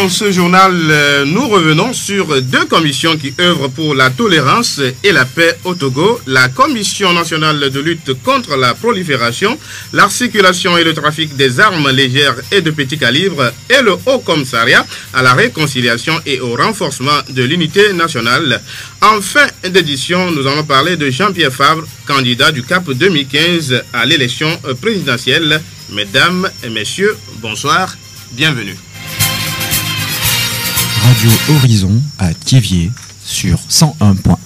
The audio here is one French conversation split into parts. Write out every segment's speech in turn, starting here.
Dans ce journal, euh, nous revenons sur deux commissions qui œuvrent pour la tolérance et la paix au Togo. La Commission nationale de lutte contre la prolifération, la circulation et le trafic des armes légères et de petit calibre et le Haut Commissariat à la réconciliation et au renforcement de l'unité nationale. En fin d'édition, nous allons parler de Jean-Pierre Fabre, candidat du CAP 2015 à l'élection présidentielle. Mesdames et messieurs, bonsoir, bienvenue. Radio Horizon à Thiévier sur 101.1.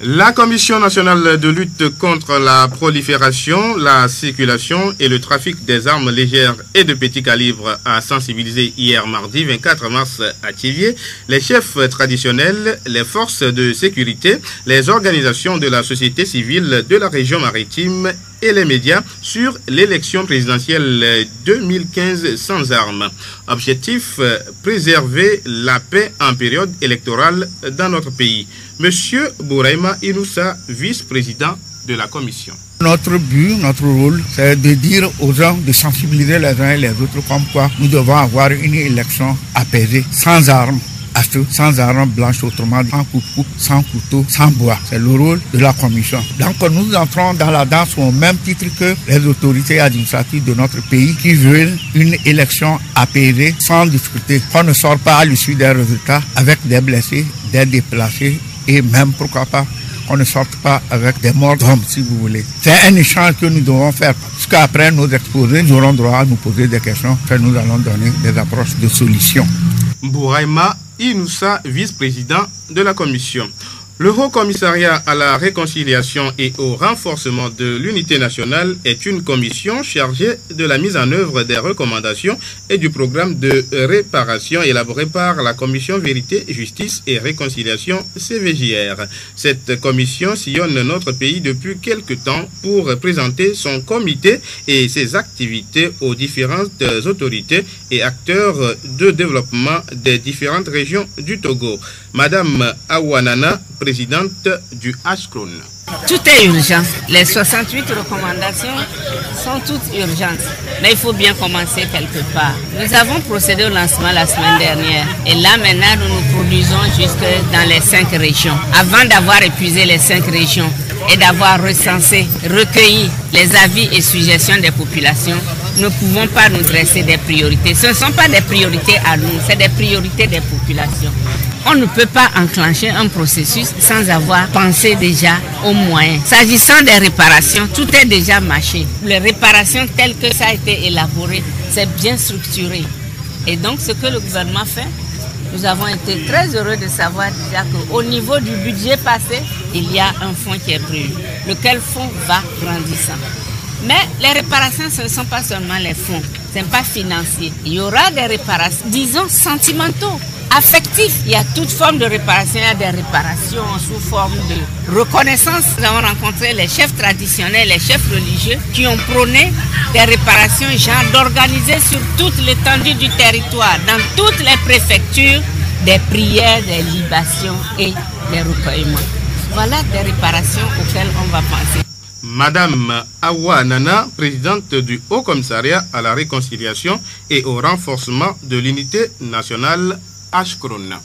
La Commission nationale de lutte contre la prolifération, la circulation et le trafic des armes légères et de petit calibre a sensibilisé hier mardi 24 mars à Thiviers les chefs traditionnels, les forces de sécurité, les organisations de la société civile de la région maritime et les médias sur l'élection présidentielle 2015 sans armes. Objectif, préserver la paix en période électorale dans notre pays. Monsieur Bouraima Inoussa, vice-président de la commission. Notre but, notre rôle, c'est de dire aux gens, de sensibiliser les uns et les autres comme quoi nous devons avoir une élection apaisée, sans armes, sans armes blanches, autrement, sans coupe sans couteau, sans bois. C'est le rôle de la commission. Donc nous entrons dans la danse au même titre que les autorités administratives de notre pays qui veulent une élection apaisée, sans difficulté. On ne sort pas à l'issue des résultats avec des blessés, des déplacés et même, pourquoi pas, on ne sorte pas avec des morts d'hommes, si vous voulez. C'est un échange que nous devons faire. Parce qu'après nos exposés, nous aurons droit à nous poser des questions, que nous allons donner des approches de solutions. Bouraima Inoussa, vice-président de la commission. Le Haut Commissariat à la réconciliation et au renforcement de l'unité nationale est une commission chargée de la mise en œuvre des recommandations et du programme de réparation élaboré par la commission Vérité, Justice et Réconciliation CVJR. Cette commission sillonne notre pays depuis quelque temps pour présenter son comité et ses activités aux différentes autorités et acteurs de développement des différentes régions du Togo. Madame Awanana, présidente du HCRON. Tout est urgent. Les 68 recommandations sont toutes urgentes. Mais il faut bien commencer quelque part. Nous avons procédé au lancement la semaine dernière. Et là, maintenant, nous nous produisons jusque dans les cinq régions. Avant d'avoir épuisé les cinq régions et d'avoir recensé, recueilli les avis et suggestions des populations, nous ne pouvons pas nous dresser des priorités. Ce ne sont pas des priorités à nous, c'est des priorités des populations. On ne peut pas enclencher un processus sans avoir pensé déjà aux moyens. S'agissant des réparations, tout est déjà marché. Les réparations telles que ça a été élaboré, c'est bien structuré. Et donc ce que le gouvernement fait, nous avons été très heureux de savoir déjà qu'au niveau du budget passé, il y a un fonds qui est prévu, lequel fonds va grandissant. Mais les réparations, ce ne sont pas seulement les fonds, ce n'est pas financier. Il y aura des réparations, disons, sentimentaux affectif. Il y a toute forme de réparation. Il y a des réparations sous forme de reconnaissance. Nous avons rencontré les chefs traditionnels, les chefs religieux qui ont prôné des réparations, genre d'organiser sur toute l'étendue du territoire, dans toutes les préfectures, des prières, des libations et des recueillements. Voilà des réparations auxquelles on va penser. Madame Awa Nana, présidente du Haut Commissariat à la réconciliation et au renforcement de l'unité nationale Ashkrona.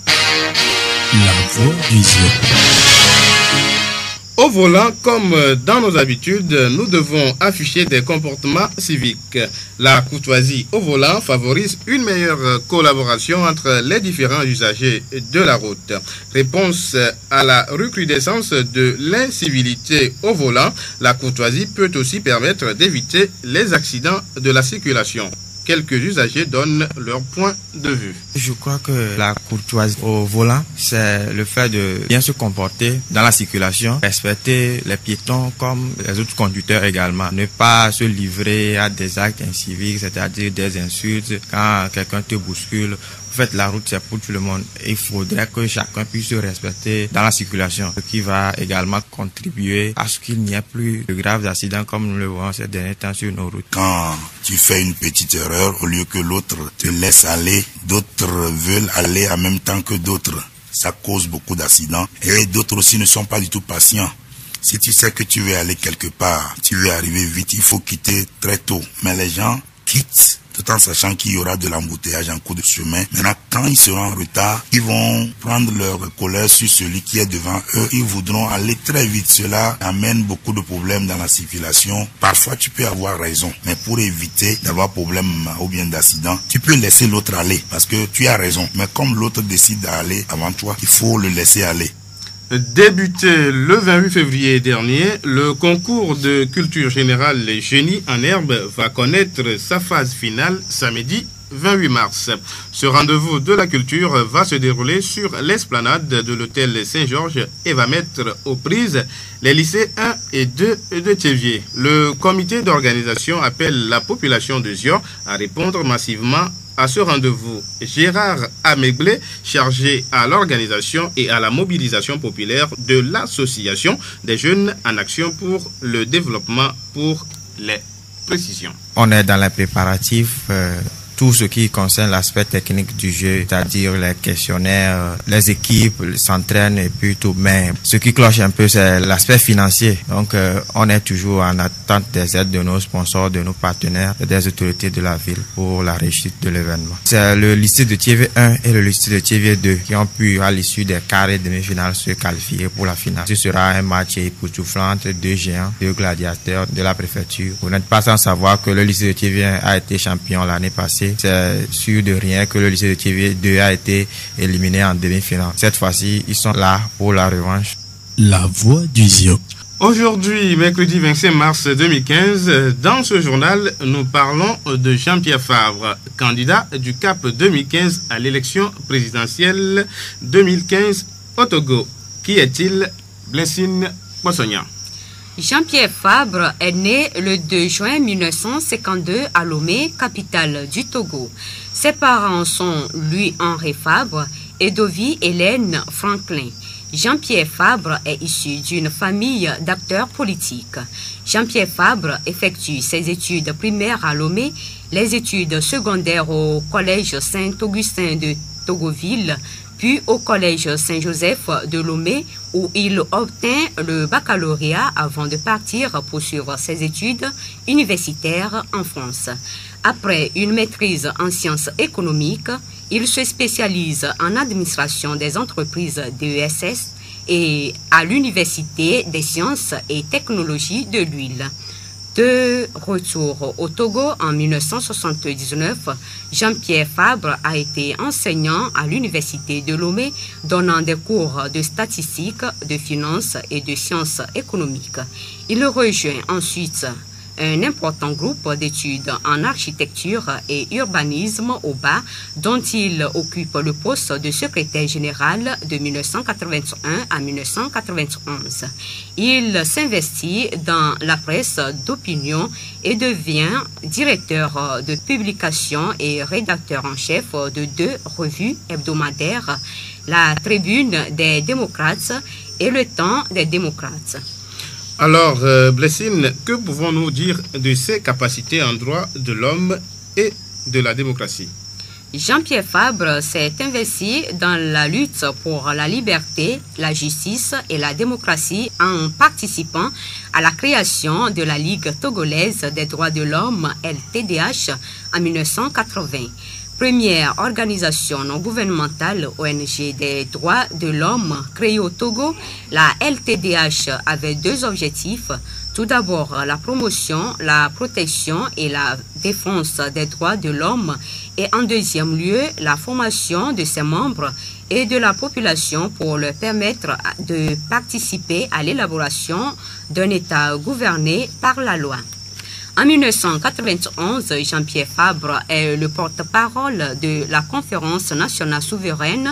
La voix du Au volant, comme dans nos habitudes, nous devons afficher des comportements civiques. La courtoisie au volant favorise une meilleure collaboration entre les différents usagers de la route. Réponse à la recrudescence de l'incivilité au volant, la courtoisie peut aussi permettre d'éviter les accidents de la circulation quelques usagers donnent leur point de vue. Je crois que la courtoisie au volant, c'est le fait de bien se comporter dans la circulation, respecter les piétons comme les autres conducteurs également, ne pas se livrer à des actes inciviques, c'est-à-dire des insultes quand quelqu'un te bouscule en fait, la route, c'est pour tout le monde. Il faudrait que chacun puisse se respecter dans la circulation, ce qui va également contribuer à ce qu'il n'y ait plus de graves accidents comme nous le voyons ces derniers temps sur nos routes. Quand tu fais une petite erreur, au lieu que l'autre te laisse aller, d'autres veulent aller en même temps que d'autres. Ça cause beaucoup d'accidents. Et d'autres aussi ne sont pas du tout patients. Si tu sais que tu veux aller quelque part, tu veux arriver vite, il faut quitter très tôt. Mais les gens quittent tout en sachant qu'il y aura de l'embouteillage en cours de chemin. Maintenant, quand ils seront en retard, ils vont prendre leur colère sur celui qui est devant eux. Ils voudront aller très vite. Cela amène beaucoup de problèmes dans la circulation. Parfois, tu peux avoir raison, mais pour éviter d'avoir problème ou bien d'accident, tu peux laisser l'autre aller parce que tu as raison. Mais comme l'autre décide d'aller avant toi, il faut le laisser aller. Débuté le 28 février dernier, le concours de culture générale Les en herbe va connaître sa phase finale samedi 28 mars. Ce rendez-vous de la culture va se dérouler sur l'esplanade de l'hôtel Saint-Georges et va mettre aux prises les lycées 1 et 2 de Théviers. Le comité d'organisation appelle la population de Zion à répondre massivement à ce rendez-vous, Gérard Améglé, chargé à l'organisation et à la mobilisation populaire de l'Association des jeunes en action pour le développement pour les précisions. On est dans les préparatifs. Euh, tout ce qui concerne l'aspect technique du jeu, c'est-à-dire les questionnaires, les équipes s'entraînent et puis tout. Mais ce qui cloche un peu, c'est l'aspect financier. Donc, euh, on est toujours en attente des aides de nos sponsors, de nos partenaires et des autorités de la ville pour la réussite de l'événement. C'est le lycée de TV 1 et le lycée de TV 2 qui ont pu, à l'issue des carrés demi-finales, se qualifier pour la finale. Ce sera un match époustouflant entre deux géants, deux gladiateurs de la préfecture. Vous n'êtes pas sans savoir que le lycée de TV 1 a été champion l'année passée c'est sûr de rien que le lycée de TV 2 a été éliminé en demi-finale. Cette fois-ci, ils sont là pour la revanche. La voix du Zio. Aujourd'hui, mercredi 25 mars 2015, dans ce journal, nous parlons de Jean-Pierre Favre, candidat du CAP 2015 à l'élection présidentielle 2015 au Togo. Qui est-il? Blessine Poissonnier Jean-Pierre Fabre est né le 2 juin 1952 à Lomé, capitale du Togo. Ses parents sont Louis-Henri Fabre et Dovie Hélène Franklin. Jean-Pierre Fabre est issu d'une famille d'acteurs politiques. Jean-Pierre Fabre effectue ses études primaires à Lomé, les études secondaires au Collège Saint-Augustin de Togoville, puis au Collège Saint-Joseph de Lomé où il obtint le baccalauréat avant de partir poursuivre ses études universitaires en France. Après une maîtrise en sciences économiques, il se spécialise en administration des entreprises d'ESS et à l'Université des sciences et technologies de l'huile. De retour au Togo en 1979, Jean-Pierre Fabre a été enseignant à l'Université de Lomé, donnant des cours de statistiques, de finances et de sciences économiques. Il rejoint ensuite un important groupe d'études en architecture et urbanisme au bas, dont il occupe le poste de secrétaire général de 1981 à 1991. Il s'investit dans la presse d'opinion et devient directeur de publication et rédacteur en chef de deux revues hebdomadaires, la Tribune des démocrates et le Temps des démocrates. Alors, euh, Blessine, que pouvons-nous dire de ses capacités en droit de l'homme et de la démocratie? Jean-Pierre Fabre s'est investi dans la lutte pour la liberté, la justice et la démocratie en participant à la création de la Ligue togolaise des droits de l'homme, LTDH, en 1980 première organisation non gouvernementale ONG des droits de l'homme créée au Togo, la LTDH avait deux objectifs. Tout d'abord, la promotion, la protection et la défense des droits de l'homme et en deuxième lieu, la formation de ses membres et de la population pour leur permettre de participer à l'élaboration d'un État gouverné par la loi. En 1991, Jean-Pierre Fabre est le porte-parole de la conférence nationale souveraine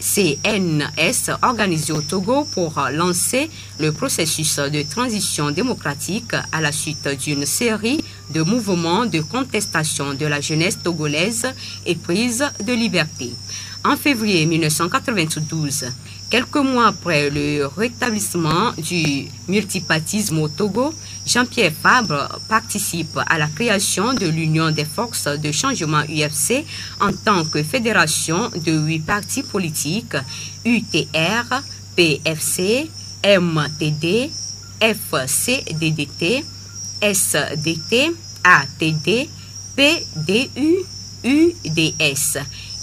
CNS organisée au Togo pour lancer le processus de transition démocratique à la suite d'une série de mouvements de contestation de la jeunesse togolaise et prise de liberté. En février 1992, quelques mois après le rétablissement du multipartisme au Togo, Jean-Pierre Fabre participe à la création de l'Union des forces de changement UFC en tant que fédération de huit partis politiques UTR, PFC, MTD, FCDDT, SDT, ATD, PDU-UDS.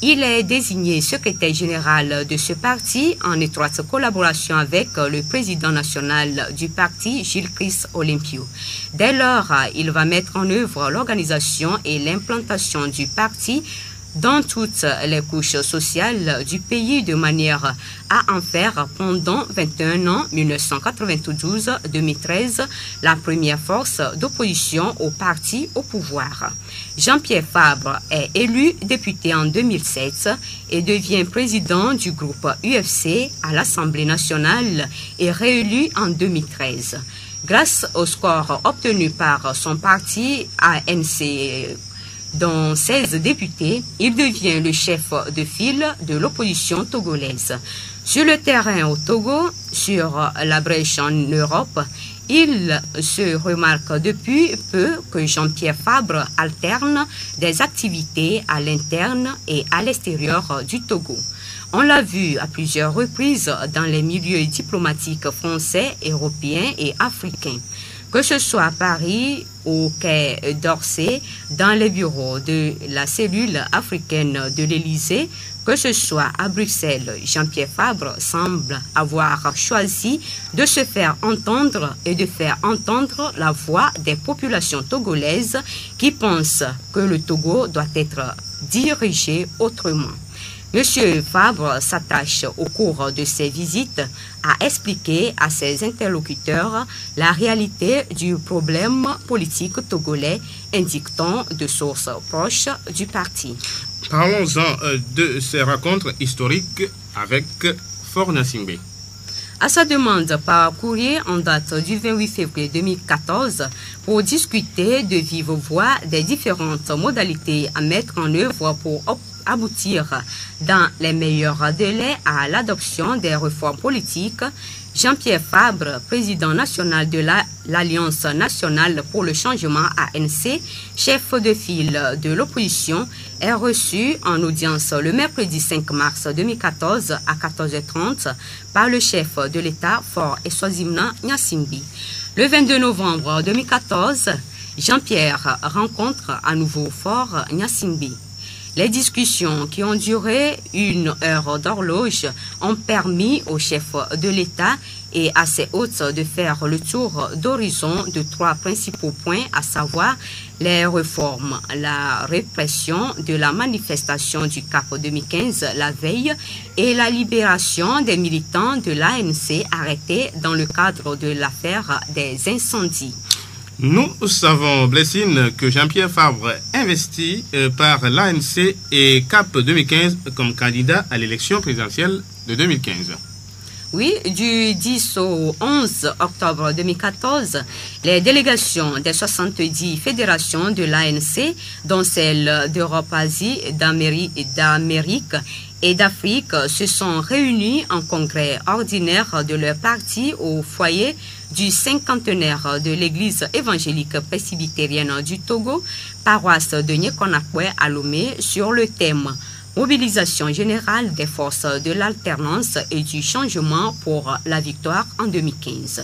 Il est désigné secrétaire général de ce parti en étroite collaboration avec le président national du parti, Gilles Chris Olympio. Dès lors, il va mettre en œuvre l'organisation et l'implantation du parti dans toutes les couches sociales du pays de manière à en faire pendant 21 ans, 1992-2013, la première force d'opposition au parti au pouvoir. Jean-Pierre Fabre est élu député en 2007 et devient président du groupe UFC à l'Assemblée nationale et réélu en 2013. Grâce au score obtenu par son parti ANC dont 16 députés, il devient le chef de file de l'opposition togolaise. Sur le terrain au Togo, sur la brèche en Europe, il se remarque depuis peu que Jean-Pierre Fabre alterne des activités à l'interne et à l'extérieur du Togo. On l'a vu à plusieurs reprises dans les milieux diplomatiques français, européens et africains que ce soit à Paris, au quai d'Orsay, dans les bureaux de la cellule africaine de l'Élysée, que ce soit à Bruxelles, Jean-Pierre Fabre semble avoir choisi de se faire entendre et de faire entendre la voix des populations togolaises qui pensent que le Togo doit être dirigé autrement. Monsieur Fabre s'attache au cours de ses visites à expliquer à ses interlocuteurs la réalité du problème politique togolais, indiquant de sources proches du parti. Parlons-en euh, de ces rencontres historiques avec Simbe. À sa demande par courrier en date du 28 février 2014 pour discuter de vive voix des différentes modalités à mettre en œuvre pour aboutir dans les meilleurs délais à l'adoption des réformes politiques, Jean-Pierre Fabre, président national de l'Alliance nationale pour le changement ANC, chef de file de l'opposition, est reçu en audience le mercredi 5 mars 2014 à 14h30 par le chef de l'État, Fort Eswazimna Nyasimbi. Le 22 novembre 2014, Jean-Pierre rencontre à nouveau Fort Nyasimbi. Les discussions qui ont duré une heure d'horloge ont permis au chef de l'État et à ses hôtes de faire le tour d'horizon de trois principaux points, à savoir les réformes, la répression de la manifestation du Cap 2015 la veille et la libération des militants de l'ANC arrêtés dans le cadre de l'affaire des incendies. Nous savons, Blessine, que Jean-Pierre Fabre investi euh, par l'ANC et CAP 2015 comme candidat à l'élection présidentielle de 2015. Oui, du 10 au 11 octobre 2014, les délégations des 70 fédérations de l'ANC, dont celle d'Europe, Asie, d'Amérique et d'Afrique, se sont réunies en congrès ordinaire de leur parti au foyer du cinquantenaire de l'église évangélique presbytérienne du Togo, paroisse de Nyekonakwe à Lomé, sur le thème Mobilisation générale des forces de l'alternance et du changement pour la victoire en 2015.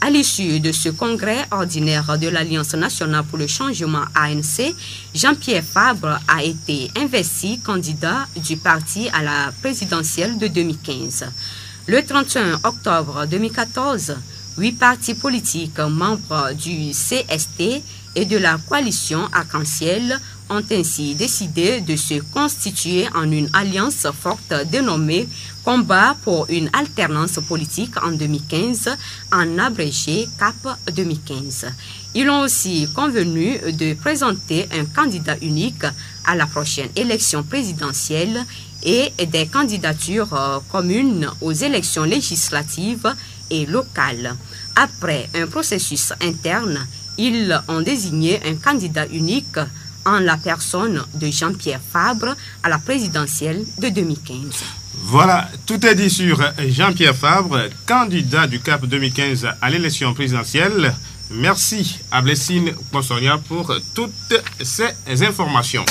À l'issue de ce congrès ordinaire de l'Alliance nationale pour le changement ANC, Jean-Pierre Fabre a été investi candidat du parti à la présidentielle de 2015. Le 31 octobre 2014, huit partis politiques membres du CST et de la coalition Arc-en-Ciel ont ainsi décidé de se constituer en une alliance forte dénommée Combat pour une alternance politique en 2015, en abrégé CAP 2015. Ils ont aussi convenu de présenter un candidat unique à la prochaine élection présidentielle et des candidatures euh, communes aux élections législatives et locales. Après un processus interne, ils ont désigné un candidat unique en la personne de Jean-Pierre Fabre à la présidentielle de 2015. Voilà, tout est dit sur Jean-Pierre Fabre, candidat du CAP 2015 à l'élection présidentielle. Merci à Blessine Ponsoria pour toutes ces informations.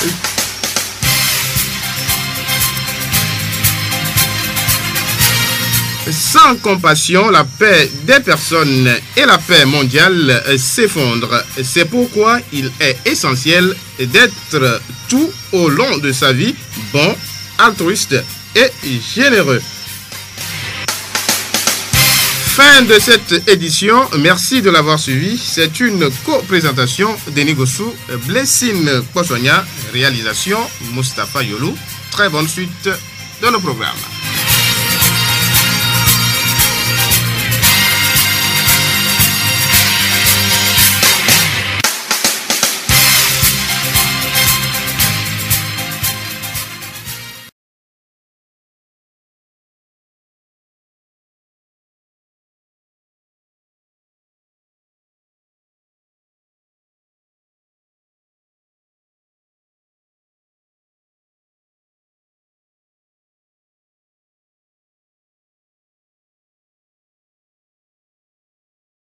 Sans compassion, la paix des personnes et la paix mondiale s'effondrent. C'est pourquoi il est essentiel d'être tout au long de sa vie bon, altruiste et généreux. Fin de cette édition. Merci de l'avoir suivi. C'est une co-présentation d'Enigosu, Blessine Pochonia, réalisation Mustapha Yolou. Très bonne suite de nos programmes.